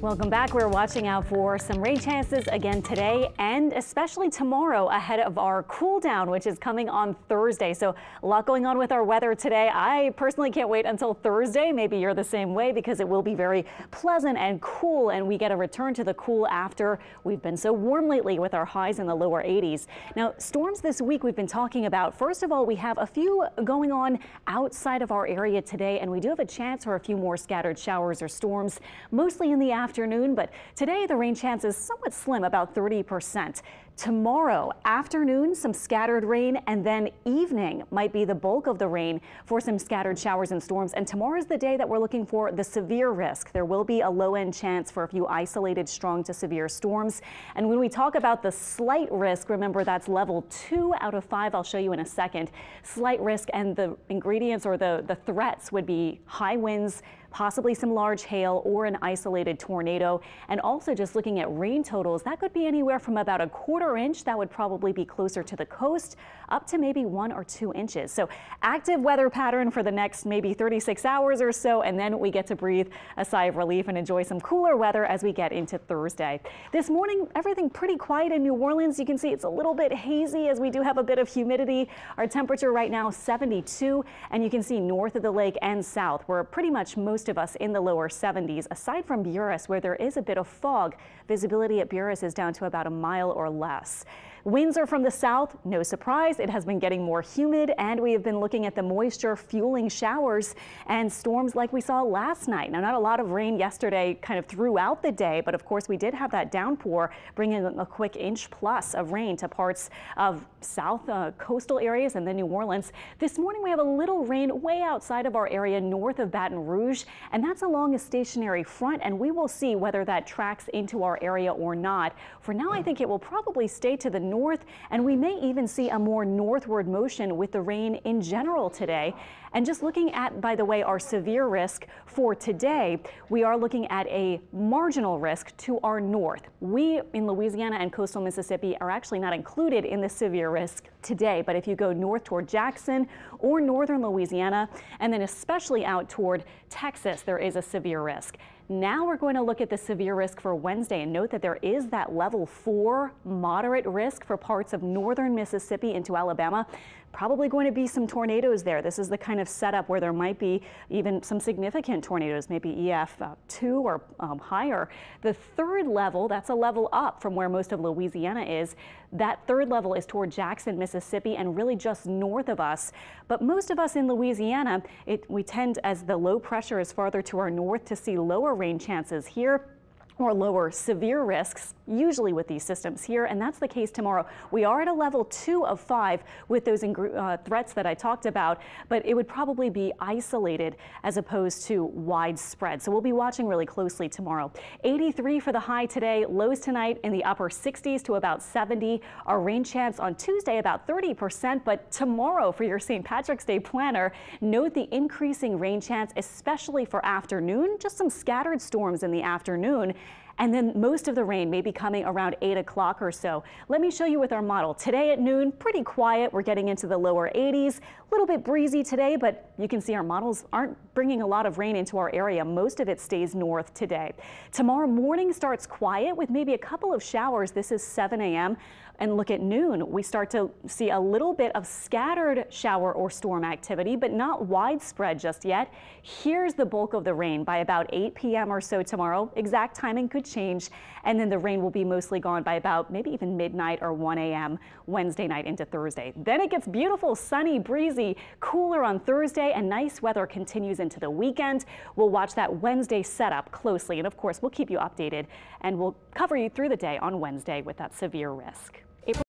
Welcome back. We're watching out for some rain chances again today and especially tomorrow ahead of our cool down, which is coming on Thursday. So a lot going on with our weather today. I personally can't wait until Thursday. Maybe you're the same way because it will be very pleasant and cool and we get a return to the cool after we've been so warm lately with our highs in the lower 80s. Now storms this week we've been talking about. First of all, we have a few going on outside of our area today and we do have a chance for a few more scattered showers or storms, mostly in the afternoon afternoon, but today the rain chance is somewhat slim, about 30 percent. Tomorrow afternoon, some scattered rain, and then evening might be the bulk of the rain for some scattered showers and storms. And tomorrow is the day that we're looking for the severe risk. There will be a low end chance for a few isolated strong to severe storms. And when we talk about the slight risk, remember that's level two out of five. I'll show you in a second. Slight risk and the ingredients or the, the threats would be high winds, possibly some large hail or an isolated tornado. And also just looking at rain totals, that could be anywhere from about a quarter quarter inch. That would probably be closer to the coast, up to maybe one or two inches. So active weather pattern for the next maybe 36 hours or so, and then we get to breathe a sigh of relief and enjoy some cooler weather as we get into Thursday. This morning, everything pretty quiet in New Orleans. You can see it's a little bit hazy as we do have a bit of humidity. Our temperature right now 72, and you can see north of the lake and south, where pretty much most of us in the lower 70s, aside from Buras, where there is a bit of fog. Visibility at Buras is down to about a mile or less less. Winds are from the south. No surprise, it has been getting more humid and we have been looking at the moisture fueling showers and storms like we saw last night. Now, not a lot of rain yesterday kind of throughout the day, but of course we did have that downpour bringing a quick inch plus of rain to parts of south uh, coastal areas and then New Orleans. This morning we have a little rain way outside of our area north of Baton Rouge and that's along a stationary front and we will see whether that tracks into our area or not. For now, I think it will probably stay to the north and we may even see a more northward motion with the rain in general today. And just looking at, by the way, our severe risk for today, we are looking at a marginal risk to our north. We in Louisiana and coastal Mississippi are actually not included in the severe risk today, but if you go north toward Jackson or northern Louisiana, and then especially out toward Texas, there is a severe risk. Now we're going to look at the severe risk for Wednesday and note that there is that level four moderate risk for parts of northern Mississippi into Alabama. Probably going to be some tornadoes there. This is the kind of setup where there might be even some significant tornadoes, maybe EF2 or um, higher. The third level, that's a level up from where most of Louisiana is. That third level is toward Jackson, Mississippi, and really just north of us. But most of us in Louisiana, it, we tend, as the low pressure is farther to our north, to see lower rain chances here or lower severe risks, usually with these systems here, and that's the case tomorrow. We are at a level two of five with those uh, threats that I talked about, but it would probably be isolated as opposed to widespread. So we'll be watching really closely tomorrow. 83 for the high today, lows tonight in the upper 60s to about 70. Our rain chance on Tuesday about 30%, but tomorrow for your St. Patrick's Day planner, note the increasing rain chance, especially for afternoon, just some scattered storms in the afternoon and then most of the rain may be coming around 8 o'clock or so. Let me show you with our model. Today at noon, pretty quiet. We're getting into the lower 80s. A little bit breezy today, but you can see our models aren't bringing a lot of rain into our area. Most of it stays north today. Tomorrow morning starts quiet with maybe a couple of showers. This is 7 a.m. And look at noon, we start to see a little bit of scattered shower or storm activity, but not widespread just yet. Here's the bulk of the rain by about 8 p.m. or so tomorrow. Exact timing could change, and then the rain will be mostly gone by about maybe even midnight or 1 a.m. Wednesday night into Thursday. Then it gets beautiful, sunny, breezy, cooler on Thursday, and nice weather continues into the weekend. We'll watch that Wednesday setup closely, and of course, we'll keep you updated, and we'll cover you through the day on Wednesday with that severe risk.